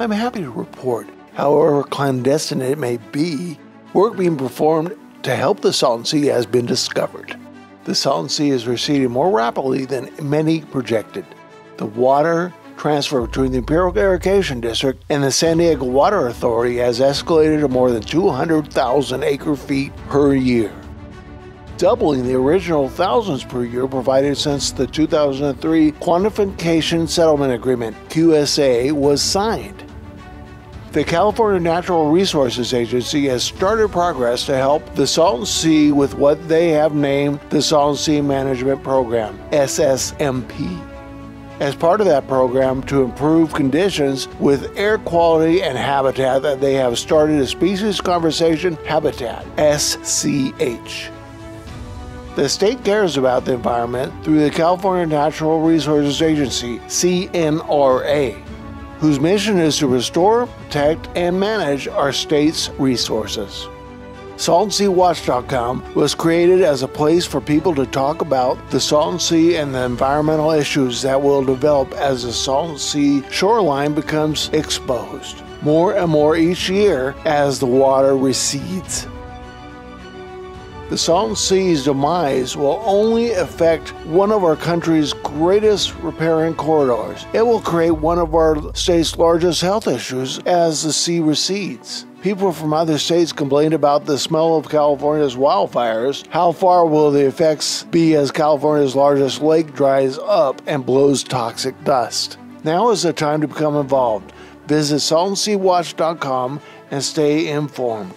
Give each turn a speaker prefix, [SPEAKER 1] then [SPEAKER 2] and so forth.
[SPEAKER 1] I'm happy to report, however clandestine it may be, work being performed to help the Salton Sea has been discovered. The Salton Sea is receding more rapidly than many projected. The water transfer between the Imperial Irrigation District and the San Diego Water Authority has escalated to more than 200,000 acre feet per year, doubling the original thousands per year provided since the 2003 Quantification Settlement Agreement QSA was signed. The California Natural Resources Agency has started progress to help the Salton Sea with what they have named the Salton Sea Management Program, SSMP. As part of that program to improve conditions with air quality and habitat that they have started a species conservation habitat SCH. The state cares about the environment through the California Natural Resources Agency, CNRA whose mission is to restore, protect, and manage our state's resources. SaltonSeaWatch.com was created as a place for people to talk about the Salton Sea and the environmental issues that will develop as the Salton Sea shoreline becomes exposed more and more each year as the water recedes. The Salton Sea's demise will only affect one of our country's greatest riparian corridors. It will create one of our state's largest health issues as the sea recedes. People from other states complained about the smell of California's wildfires. How far will the effects be as California's largest lake dries up and blows toxic dust? Now is the time to become involved. Visit saltonseawatch.com and stay informed.